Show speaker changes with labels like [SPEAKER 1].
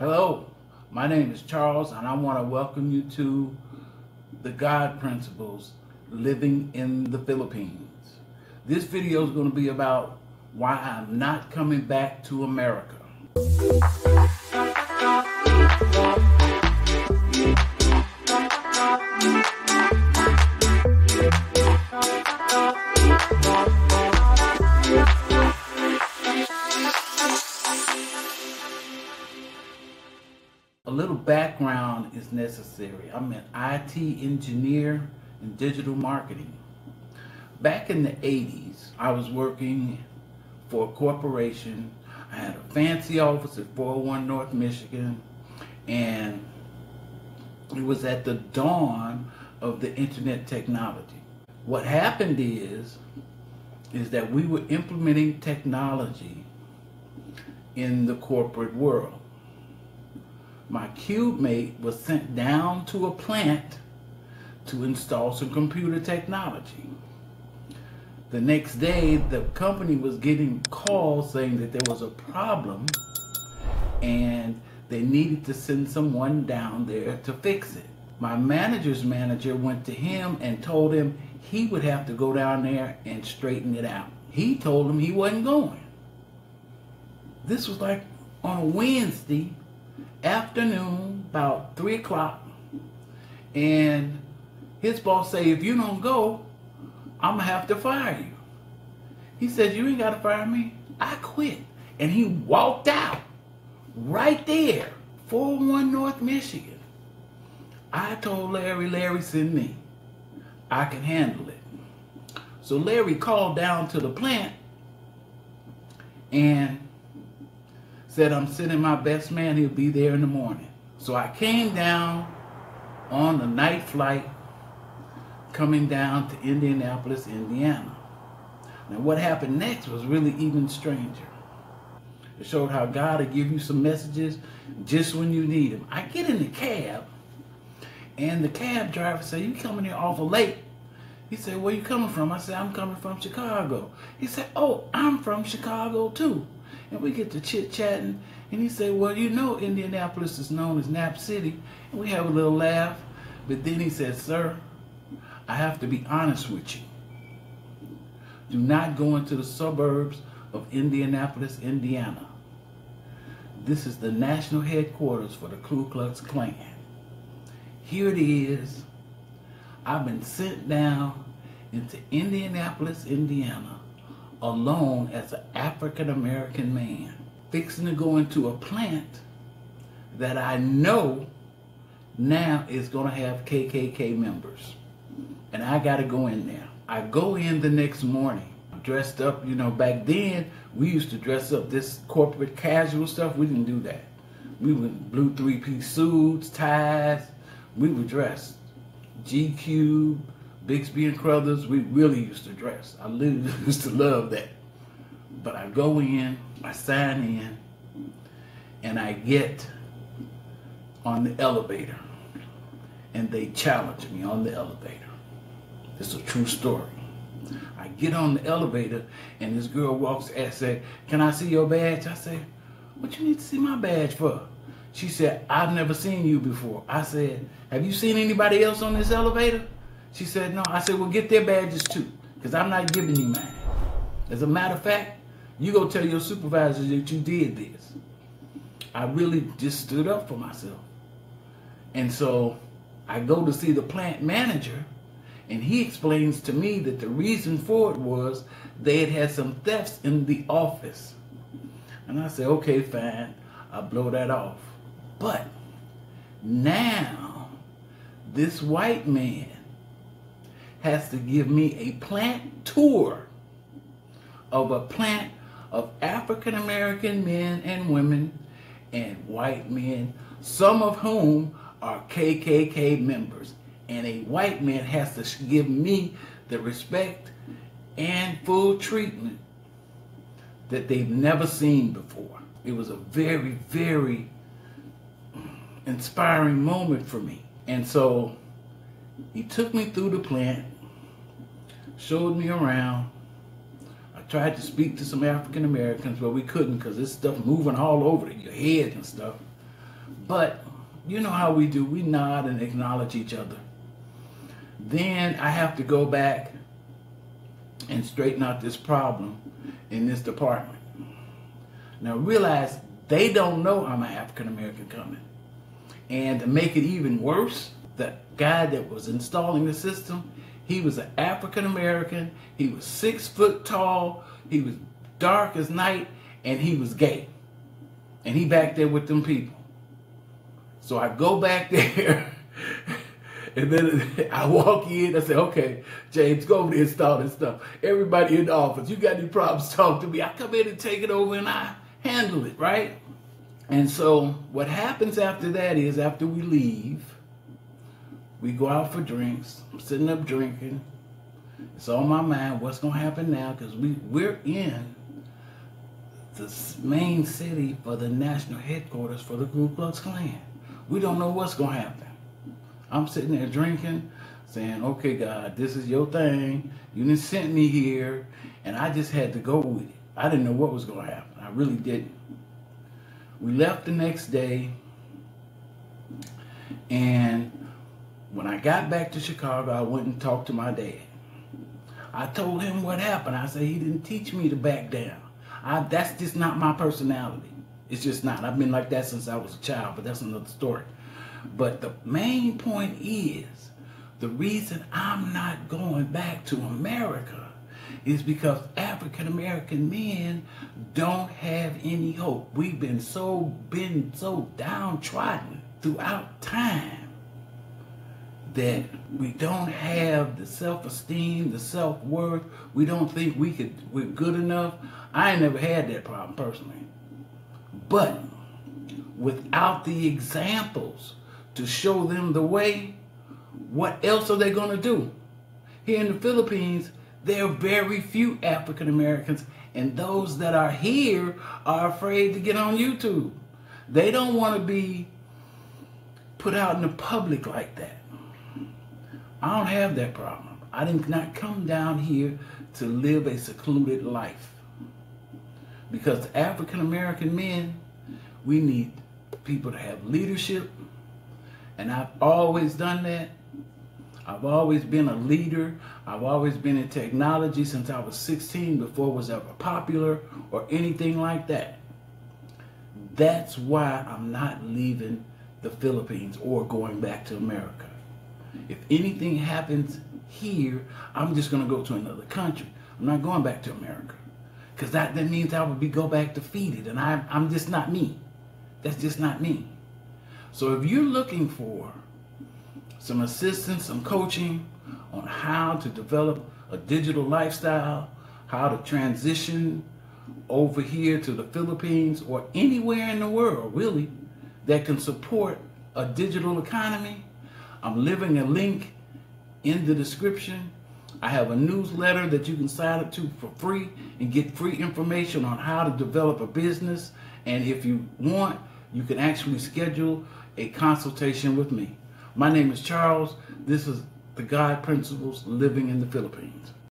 [SPEAKER 1] Hello, my name is Charles, and I want to welcome you to the God Principles Living in the Philippines. This video is going to be about why I'm not coming back to America. Is necessary. I'm an IT engineer in digital marketing. Back in the 80s, I was working for a corporation. I had a fancy office at 401 North Michigan, and it was at the dawn of the internet technology. What happened is, is that we were implementing technology in the corporate world my cube mate was sent down to a plant to install some computer technology. The next day, the company was getting calls saying that there was a problem and they needed to send someone down there to fix it. My manager's manager went to him and told him he would have to go down there and straighten it out. He told him he wasn't going. This was like on a Wednesday afternoon, about three o'clock, and his boss say, if you don't go, I'm gonna have to fire you. He said, you ain't gotta fire me. I quit. And he walked out right there, 401 North Michigan. I told Larry, Larry, send me. I can handle it. So Larry called down to the plant and said, I'm sending my best man, he'll be there in the morning. So I came down on the night flight coming down to Indianapolis, Indiana. Now what happened next was really even stranger. It showed how God will give you some messages just when you need them. I get in the cab, and the cab driver said, you coming here awful late. He said, where you coming from? I said, I'm coming from Chicago. He said, oh, I'm from Chicago too and we get to chit chatting. And he said, Well, you know, Indianapolis is known as Nap City. And we have a little laugh. But then he said, Sir, I have to be honest with you. Do not go into the suburbs of Indianapolis, Indiana. This is the national headquarters for the Ku Klux Klan. Here it is. I've been sent down into Indianapolis, Indiana alone as an African American man, fixing to go into a plant that I know now is going to have KKK members. And I got to go in there. I go in the next morning, dressed up, you know, back then we used to dress up this corporate casual stuff. We didn't do that. We were blue three-piece suits, ties. We were dressed. GQ, Bixby and Crothers, we really used to dress. I used to love that. But I go in, I sign in, and I get on the elevator. And they challenge me on the elevator. It's a true story. I get on the elevator and this girl walks and say, can I see your badge? I say, what you need to see my badge for? She said, I've never seen you before. I said, have you seen anybody else on this elevator? She said, no. I said, well, get their badges too, because I'm not giving you mine. As a matter of fact, you go tell your supervisors that you did this. I really just stood up for myself. And so I go to see the plant manager, and he explains to me that the reason for it was they had had some thefts in the office. And I say, okay, fine. I blow that off. But now, this white man has to give me a plant tour of a plant of African American men and women and white men, some of whom are KKK members. And a white man has to give me the respect and full treatment that they've never seen before. It was a very, very inspiring moment for me. And so he took me through the plant, showed me around. I tried to speak to some African Americans, but we couldn't because this stuff moving all over your head and stuff. But you know how we do. We nod and acknowledge each other. Then I have to go back and straighten out this problem in this department. Now realize they don't know I'm an African American coming. And to make it even worse, the guy that was installing the system, he was an African American. He was six foot tall. He was dark as night, and he was gay. And he back there with them people. So I go back there, and then I walk in. I say, "Okay, James, go over there and install this stuff." Everybody in the office, you got any problems? Talk to me. I come in and take it over, and I handle it right. And so what happens after that is, after we leave, we go out for drinks. I'm sitting up drinking. It's on my mind. What's gonna happen now? Because we we're in the main city for the national headquarters for the Ku Klux Klan. We don't know what's gonna happen. I'm sitting there drinking, saying, "Okay, God, this is your thing. You didn't send me here, and I just had to go with it. I didn't know what was gonna happen. I really didn't." We left the next day, and when I got back to Chicago, I went and talked to my dad. I told him what happened. I said he didn't teach me to back down. I, that's just not my personality. It's just not. I've been like that since I was a child, but that's another story. But the main point is the reason I'm not going back to America is because African American men don't have any hope. We've been so been so downtrodden throughout time that we don't have the self-esteem, the self-worth. We don't think we could we're good enough. I ain't never had that problem personally. But without the examples to show them the way, what else are they going to do? Here in the Philippines, there are very few African Americans, and those that are here are afraid to get on YouTube. They don't want to be put out in the public like that. I don't have that problem. I did not come down here to live a secluded life. Because African American men, we need people to have leadership. And I've always done that. I've always been a leader. I've always been in technology since I was 16 before it was ever popular or anything like that. That's why I'm not leaving the Philippines or going back to America. If anything happens here, I'm just going to go to another country. I'm not going back to America. Because that, that means I would be go back defeated. And I, I'm just not me. That's just not me. So if you're looking for some assistance, some coaching on how to develop a digital lifestyle, how to transition over here to the Philippines or anywhere in the world, really, that can support a digital economy, I'm leaving a link in the description. I have a newsletter that you can sign up to for free and get free information on how to develop a business. And if you want, you can actually schedule a consultation with me. My name is Charles. This is the God Principles Living in the Philippines.